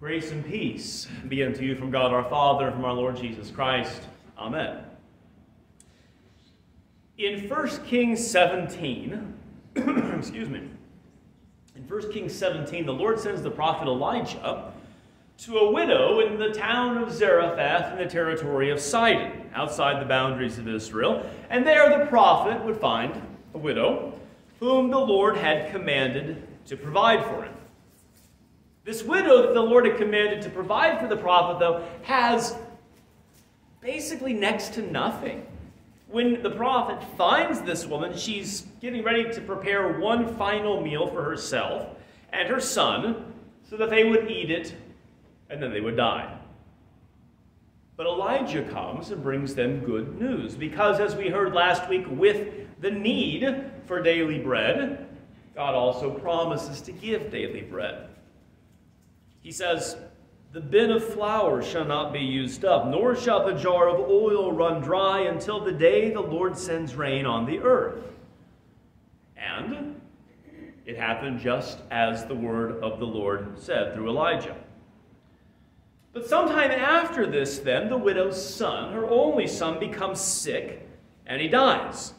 Grace and peace be unto you from God our Father and from our Lord Jesus Christ. Amen. In 1 Kings 17, excuse me, in 1 Kings 17, the Lord sends the prophet Elijah to a widow in the town of Zarephath in the territory of Sidon, outside the boundaries of Israel. And there the prophet would find a widow whom the Lord had commanded to provide for him. This widow that the Lord had commanded to provide for the prophet, though, has basically next to nothing. When the prophet finds this woman, she's getting ready to prepare one final meal for herself and her son so that they would eat it and then they would die. But Elijah comes and brings them good news because, as we heard last week, with the need for daily bread, God also promises to give daily bread. He says, The bin of flour shall not be used up, nor shall the jar of oil run dry until the day the Lord sends rain on the earth. And it happened just as the word of the Lord said through Elijah. But sometime after this, then, the widow's son, her only son, becomes sick and he dies.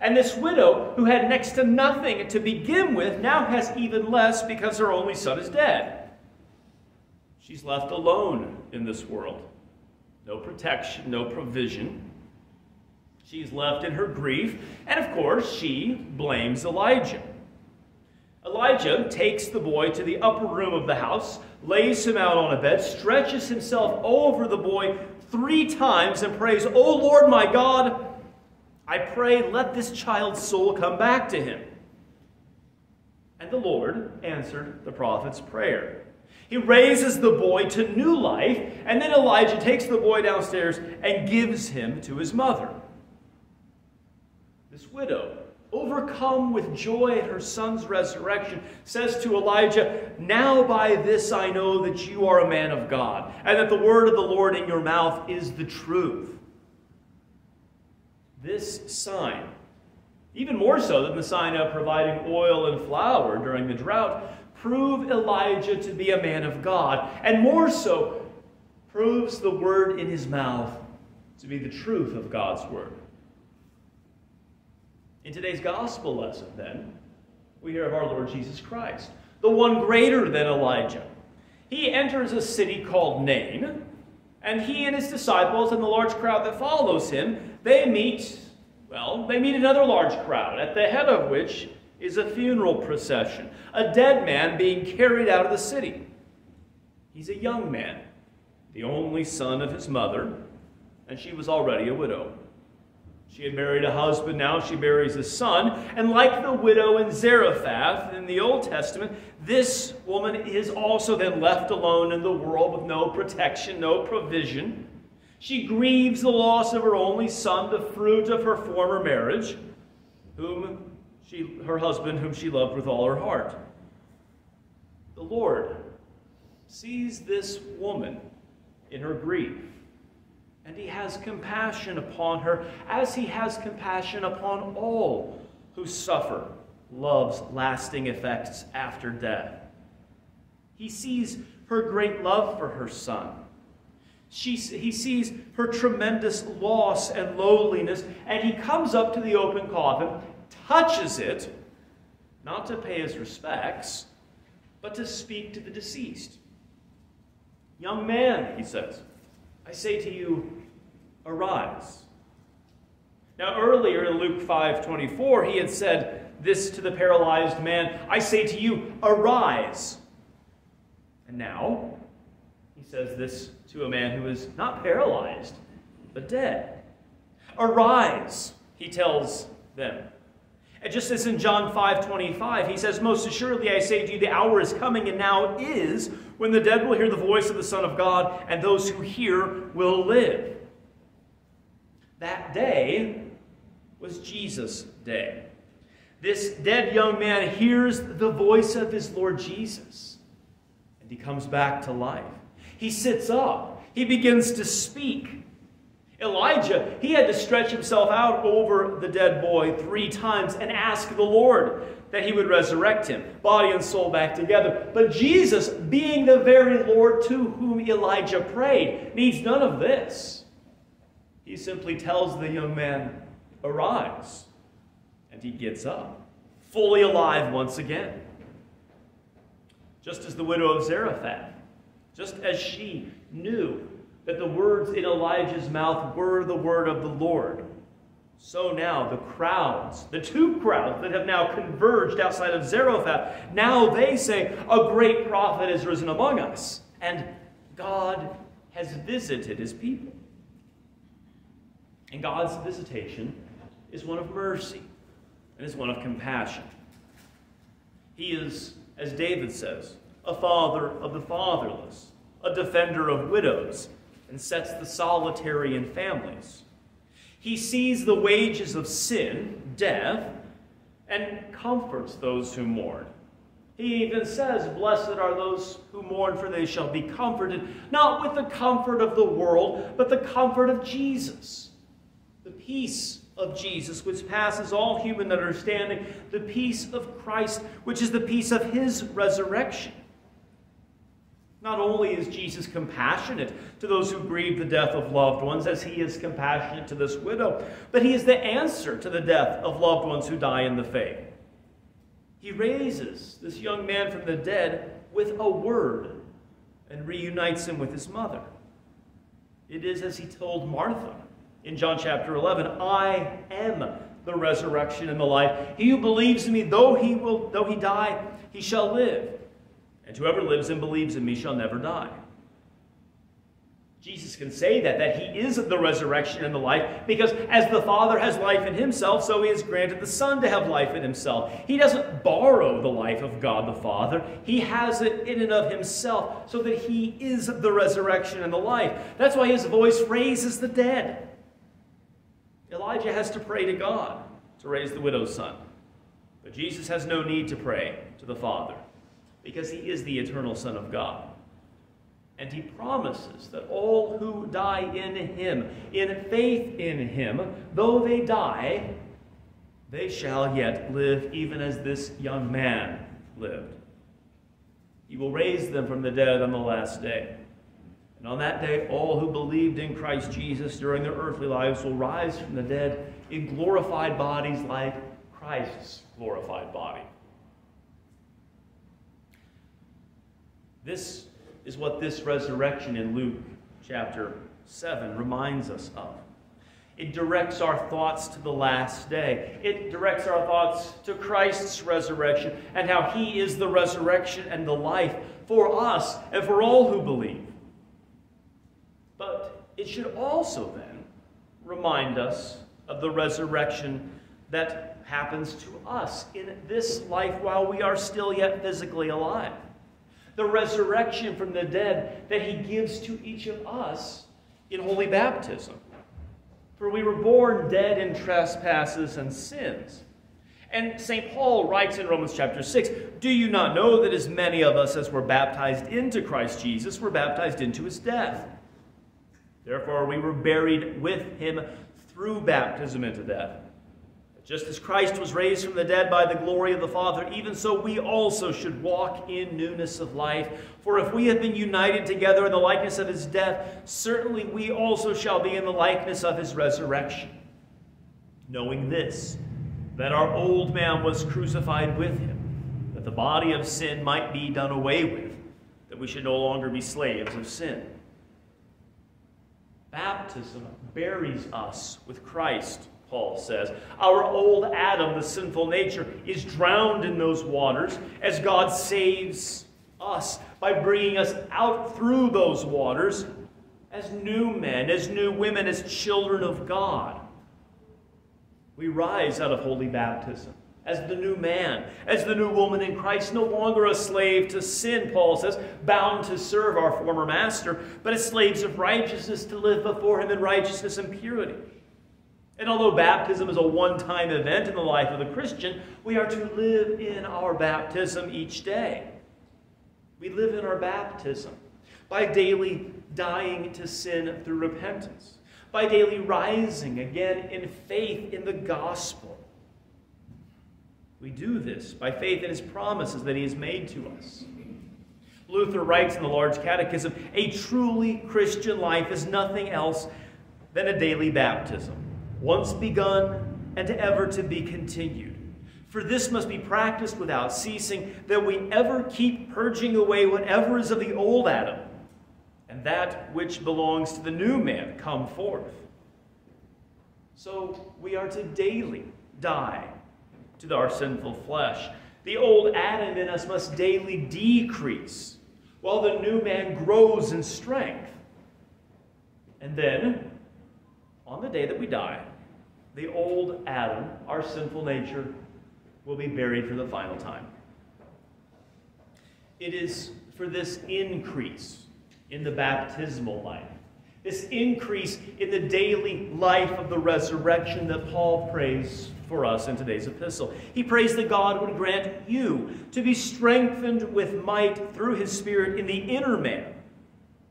And this widow, who had next to nothing to begin with, now has even less because her only son is dead. She's left alone in this world. No protection, no provision. She's left in her grief, and of course, she blames Elijah. Elijah takes the boy to the upper room of the house, lays him out on a bed, stretches himself over the boy three times, and prays, O Lord my God, I pray, let this child's soul come back to him. And the Lord answered the prophet's prayer. He raises the boy to new life, and then Elijah takes the boy downstairs and gives him to his mother. This widow, overcome with joy at her son's resurrection, says to Elijah, Now by this I know that you are a man of God, and that the word of the Lord in your mouth is the truth. This sign, even more so than the sign of providing oil and flour during the drought, prove Elijah to be a man of God, and more so, proves the word in his mouth to be the truth of God's word. In today's gospel lesson, then, we hear of our Lord Jesus Christ, the one greater than Elijah. He enters a city called Nain, and he and his disciples and the large crowd that follows him, they meet, well, they meet another large crowd, at the head of which is a funeral procession, a dead man being carried out of the city. He's a young man, the only son of his mother, and she was already a widow. She had married a husband, now she marries a son, and like the widow in Zarephath in the Old Testament, this woman is also then left alone in the world with no protection, no provision. She grieves the loss of her only son, the fruit of her former marriage, whom she, her husband, whom she loved with all her heart. The Lord sees this woman in her grief, and he has compassion upon her as he has compassion upon all who suffer love's lasting effects after death. He sees her great love for her son. She, he sees her tremendous loss and lowliness, and he comes up to the open coffin touches it, not to pay his respects, but to speak to the deceased. Young man, he says, I say to you, arise. Now, earlier in Luke 5 24, he had said this to the paralyzed man I say to you, arise. And now, he says this to a man who is not paralyzed, but dead. Arise, he tells them. And just as in John 5 25, he says, Most assuredly I say to you, the hour is coming and now is when the dead will hear the voice of the Son of God, and those who hear will live. That day was Jesus' day. This dead young man hears the voice of his Lord Jesus, and he comes back to life. He sits up, he begins to speak. Elijah, he had to stretch himself out over the dead boy three times and ask the Lord that he would resurrect him, body and soul back together. But Jesus, being the very Lord to whom Elijah prayed, needs none of this. He simply tells the young man, Arise. And he gets up, fully alive once again. Just as the widow of Zarephath, just as she knew that the words in Elijah's mouth were the word of the Lord so now the crowds, the two crowds that have now converged outside of Zarephath, now they say, A great prophet has risen among us, and God has visited his people. And God's visitation is one of mercy and is one of compassion. He is, as David says, a father of the fatherless, a defender of widows, and sets the solitary in families. He sees the wages of sin, death, and comforts those who mourn. He even says, Blessed are those who mourn, for they shall be comforted, not with the comfort of the world, but the comfort of Jesus. The peace of Jesus, which passes all human understanding, the peace of Christ, which is the peace of his resurrection. Not only is Jesus compassionate to those who grieve the death of loved ones, as he is compassionate to this widow, but he is the answer to the death of loved ones who die in the faith. He raises this young man from the dead with a word and reunites him with his mother. It is as he told Martha in John chapter 11, I am the resurrection and the life. He who believes in me, though he will though he die, he shall live. And whoever lives and believes in me shall never die. Jesus can say that, that he is the resurrection and the life, because as the Father has life in himself, so he has granted the Son to have life in himself. He doesn't borrow the life of God the Father, he has it in and of himself, so that he is the resurrection and the life. That's why his voice raises the dead. Elijah has to pray to God to raise the widow's son. But Jesus has no need to pray to the Father because he is the eternal Son of God. And he promises that all who die in him, in faith in him, though they die, they shall yet live even as this young man lived. He will raise them from the dead on the last day. And on that day, all who believed in Christ Jesus during their earthly lives will rise from the dead in glorified bodies like Christ's glorified body. This is what this resurrection in Luke chapter 7 reminds us of. It directs our thoughts to the last day. It directs our thoughts to Christ's resurrection and how he is the resurrection and the life for us and for all who believe. But it should also then remind us of the resurrection that happens to us in this life while we are still yet physically alive the resurrection from the dead that he gives to each of us in holy baptism. For we were born dead in trespasses and sins. And St. Paul writes in Romans chapter 6 Do you not know that as many of us as were baptized into Christ Jesus were baptized into his death? Therefore, we were buried with him through baptism into death just as Christ was raised from the dead by the glory of the Father, even so we also should walk in newness of life. For if we have been united together in the likeness of his death, certainly we also shall be in the likeness of his resurrection. Knowing this, that our old man was crucified with him, that the body of sin might be done away with, that we should no longer be slaves of sin. Baptism buries us with Christ Paul says. Our old Adam, the sinful nature, is drowned in those waters as God saves us by bringing us out through those waters as new men, as new women, as children of God. We rise out of holy baptism as the new man, as the new woman in Christ, no longer a slave to sin, Paul says, bound to serve our former master, but as slaves of righteousness to live before him in righteousness and purity. And although baptism is a one time event in the life of the Christian, we are to live in our baptism each day. We live in our baptism by daily dying to sin through repentance, by daily rising again in faith in the gospel. We do this by faith in his promises that he has made to us. Luther writes in the Large Catechism a truly Christian life is nothing else than a daily baptism, once begun and ever to be continued. For this must be practiced without ceasing, that we ever keep purging away whatever is of the old Adam, and that which belongs to the new man come forth. So we are to daily die to our sinful flesh. The old Adam in us must daily decrease, while the new man grows in strength. And then, on the day that we die, the old Adam, our sinful nature, will be buried for the final time. It is for this increase in the baptismal life, this increase in the daily life of the resurrection that Paul prays for us in today's epistle. He prays that God would grant you to be strengthened with might through his Spirit in the inner man,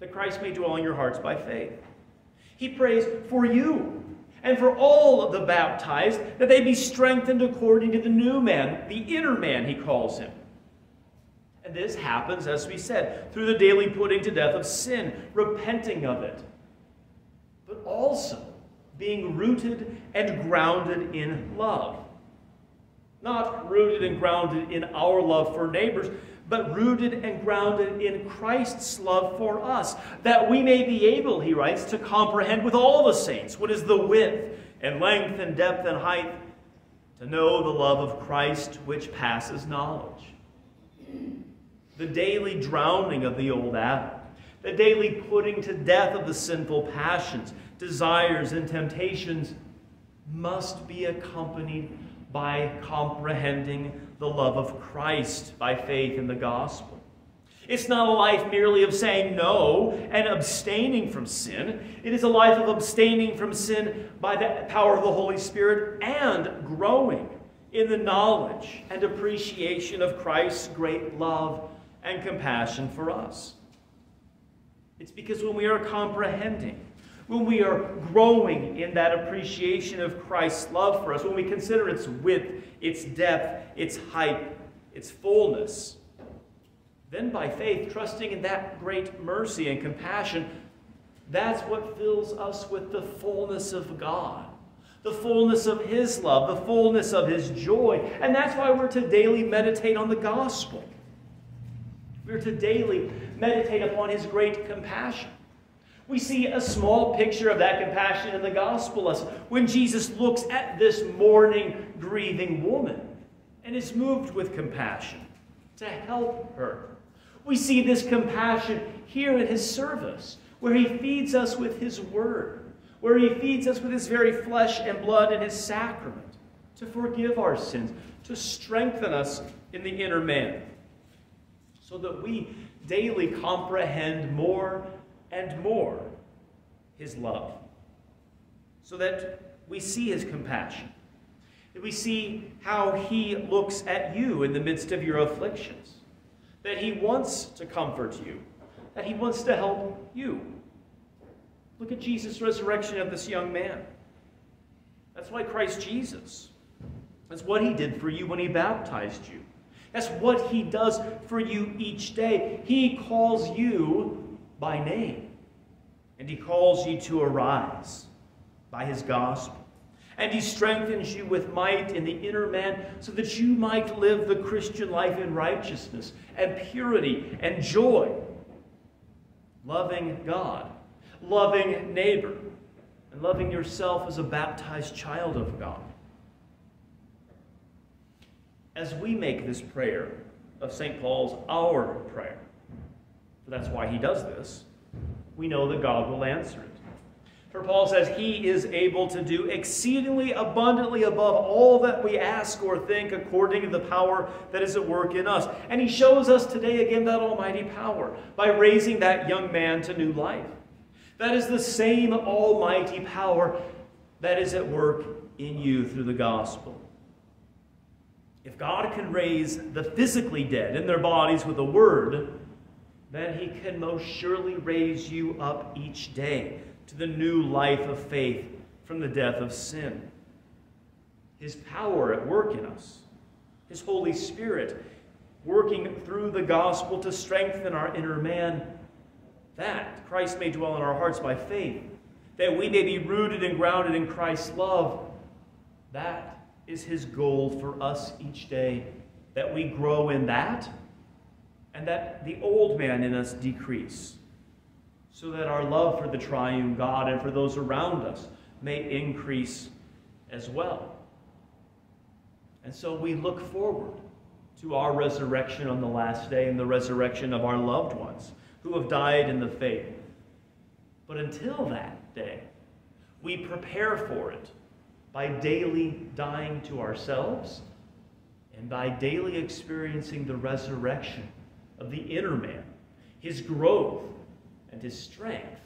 that Christ may dwell in your hearts by faith. He prays for you and for all of the baptized that they be strengthened according to the new man, the inner man, he calls him. And this happens, as we said, through the daily putting to death of sin, repenting of it, but also being rooted and grounded in love. Not rooted and grounded in our love for neighbors, but rooted and grounded in Christ's love for us, that we may be able, he writes, to comprehend with all the saints what is the width and length and depth and height, to know the love of Christ which passes knowledge. The daily drowning of the old Adam, the daily putting to death of the sinful passions, desires, and temptations must be accompanied by comprehending the love of Christ by faith in the gospel. It's not a life merely of saying no and abstaining from sin. It is a life of abstaining from sin by the power of the Holy Spirit and growing in the knowledge and appreciation of Christ's great love and compassion for us. It's because when we are comprehending when we are growing in that appreciation of Christ's love for us, when we consider its width, its depth, its height, its fullness, then by faith, trusting in that great mercy and compassion, that's what fills us with the fullness of God, the fullness of His love, the fullness of His joy. And that's why we're to daily meditate on the gospel. We're to daily meditate upon His great compassion. We see a small picture of that compassion in the gospel lesson when Jesus looks at this mourning, grieving woman and is moved with compassion to help her. We see this compassion here in his service, where he feeds us with his word, where he feeds us with his very flesh and blood in his sacrament to forgive our sins, to strengthen us in the inner man, so that we daily comprehend more and more his love. So that we see his compassion. That we see how he looks at you in the midst of your afflictions. That he wants to comfort you. That he wants to help you. Look at Jesus' resurrection of this young man. That's why Christ Jesus. That's what he did for you when he baptized you. That's what he does for you each day. He calls you by name. And he calls you to arise by his gospel. And he strengthens you with might in the inner man so that you might live the Christian life in righteousness and purity and joy, loving God, loving neighbor, and loving yourself as a baptized child of God. As we make this prayer of St. Paul's our prayer, for that's why he does this. We know that God will answer it. For Paul says, He is able to do exceedingly abundantly above all that we ask or think according to the power that is at work in us. And He shows us today again that almighty power by raising that young man to new life. That is the same almighty power that is at work in you through the gospel. If God can raise the physically dead in their bodies with a word, then he can most surely raise you up each day to the new life of faith from the death of sin. His power at work in us His Holy Spirit working through the gospel to strengthen our inner man, that Christ may dwell in our hearts by faith, that we may be rooted and grounded in Christ's love. That is his goal for us each day, that we grow in that, and that the old man in us decrease, so that our love for the triune God and for those around us may increase as well. And so we look forward to our resurrection on the last day and the resurrection of our loved ones who have died in the faith. But until that day, we prepare for it by daily dying to ourselves and by daily experiencing the resurrection of the inner man, his growth and his strength,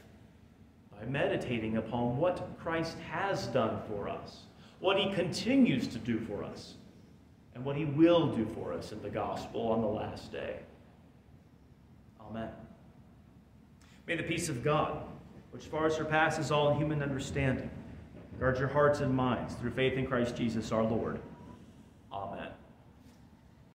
by meditating upon what Christ has done for us, what he continues to do for us and what he will do for us in the gospel on the last day. Amen. May the peace of God, which far surpasses all human understanding, guard your hearts and minds through faith in Christ Jesus our Lord.